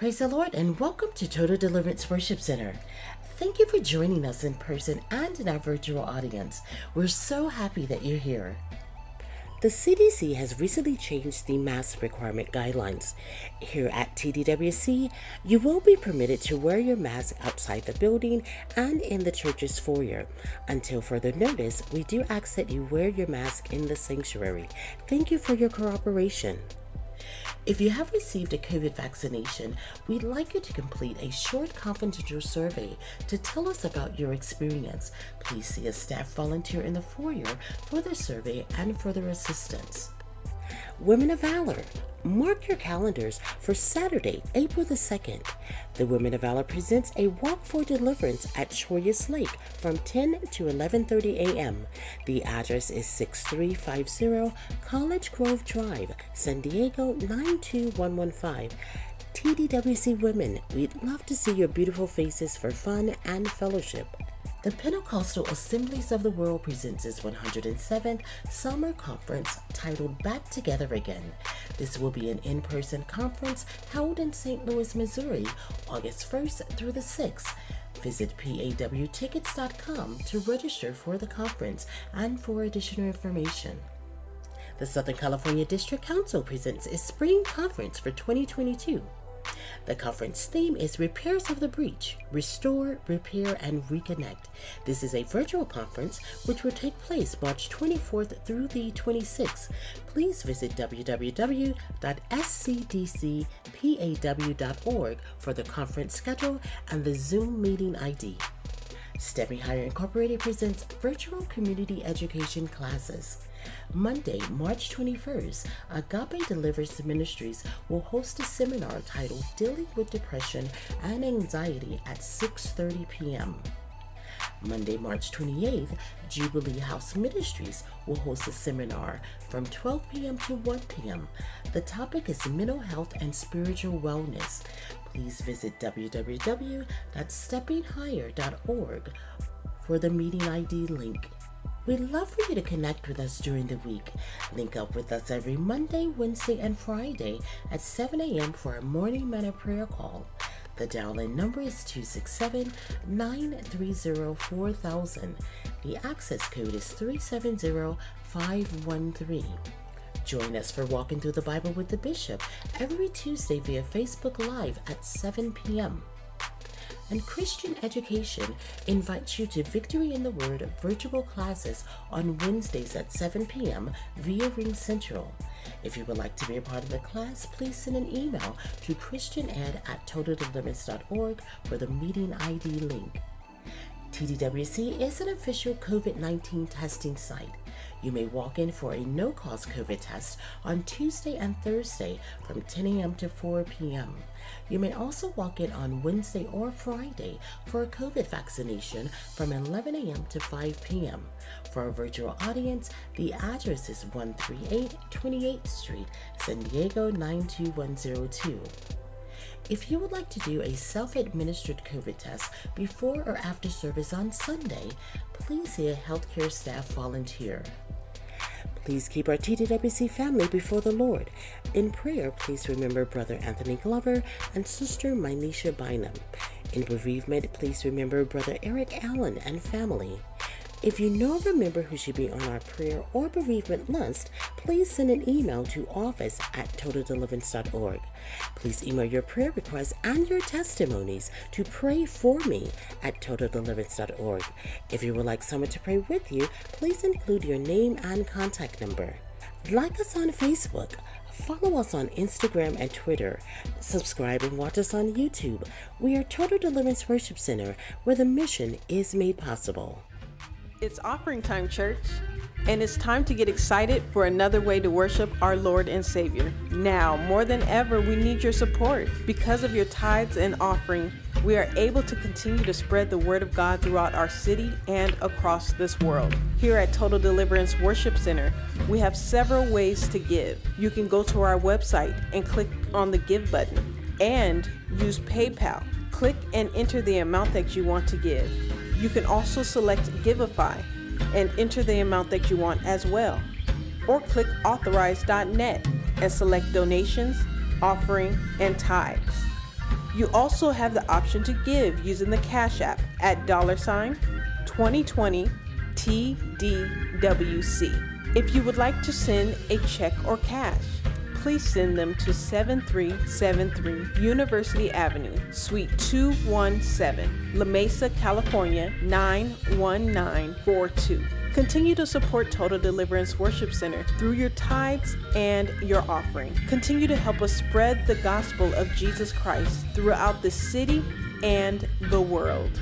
Praise the Lord and welcome to Total Deliverance Worship Center. Thank you for joining us in person and in our virtual audience. We're so happy that you're here. The CDC has recently changed the mask requirement guidelines. Here at TDWC, you will be permitted to wear your mask outside the building and in the church's foyer. Until further notice, we do ask that you wear your mask in the sanctuary. Thank you for your cooperation. If you have received a COVID vaccination, we'd like you to complete a short confidential survey to tell us about your experience. Please see a staff volunteer in the foyer for the survey and further assistance. Women of Valor. Mark your calendars for Saturday, April the 2nd. The Women of Valor presents a walk for deliverance at Chollas Lake from 10 to 11:30 a.m. The address is 6350 College Grove Drive, San Diego 92115. TDWC Women, we'd love to see your beautiful faces for fun and fellowship. The Pentecostal Assemblies of the World presents its 107th Summer Conference titled Back Together Again. This will be an in person conference held in St. Louis, Missouri, August 1st through the 6th. Visit pawtickets.com to register for the conference and for additional information. The Southern California District Council presents its Spring Conference for 2022. The conference theme is Repairs of the Breach Restore, Repair, and Reconnect. This is a virtual conference which will take place March 24th through the 26th. Please visit www.scdcpaw.org for the conference schedule and the Zoom meeting ID. Stepping Higher Incorporated presents virtual community education classes. Monday, March 21st, Agape Delivers Ministries will host a seminar titled Dealing with Depression and Anxiety at 6:30 p.m. Monday, March 28th, Jubilee House Ministries will host a seminar from 12 p.m. to 1 p.m. The topic is mental health and spiritual wellness. Please visit www.steppinghigher.org for the meeting ID link. We'd love for you to connect with us during the week. Link up with us every Monday, Wednesday, and Friday at 7 a.m. for a morning manna prayer call. The dial in number is 267 930 4000. The access code is 370 513. Join us for Walking Through the Bible with the Bishop every Tuesday via Facebook Live at 7 p.m. And Christian Education invites you to Victory in the Word virtual classes on Wednesdays at 7 p.m. via Ring Central. If you would like to be a part of the class, please send an email to christianed at totaldeliverance.org for the meeting ID link. TDWC is an official COVID 19 testing site. You may walk in for a no cost COVID test on Tuesday and Thursday from 10 a.m. to 4 p.m. You may also walk in on Wednesday or Friday for a COVID vaccination from 11 a.m. to 5 p.m. For a virtual audience, the address is 138 28th Street, San Diego 92102. If you would like to do a self administered COVID test before or after service on Sunday, please see a healthcare staff volunteer. Please keep our TDWC family before the Lord. In prayer, please remember Brother Anthony Glover and Sister Mynisha Bynum. In bereavement, please remember Brother Eric Allen and family. If you know a member who should be on our prayer or bereavement list, please send an email to office at totaldeliverance.org. Please email your prayer requests and your testimonies to pray for me at totaldeliverance.org. If you would like someone to pray with you, please include your name and contact number. Like us on Facebook. Follow us on Instagram and Twitter. Subscribe and watch us on YouTube. We are Total Deliverance Worship Center, where the mission is made possible. It's offering time, church, and it's time to get excited for another way to worship our Lord and Savior. Now, more than ever, we need your support. Because of your tithes and offering, we are able to continue to spread the word of God throughout our city and across this world. Here at Total Deliverance Worship Center, we have several ways to give. You can go to our website and click on the Give button and use PayPal. Click and enter the amount that you want to give. You can also select Givelify and enter the amount that you want as well. Or click authorize.net and select donations, offering, and tithes. You also have the option to give using the Cash App at dollar sign 2020 TDWC. If you would like to send a check or cash, please send them to 7373 University Avenue, Suite 217, La Mesa, California 91942. Continue to support Total Deliverance Worship Center through your tithes and your offering. Continue to help us spread the gospel of Jesus Christ throughout the city and the world.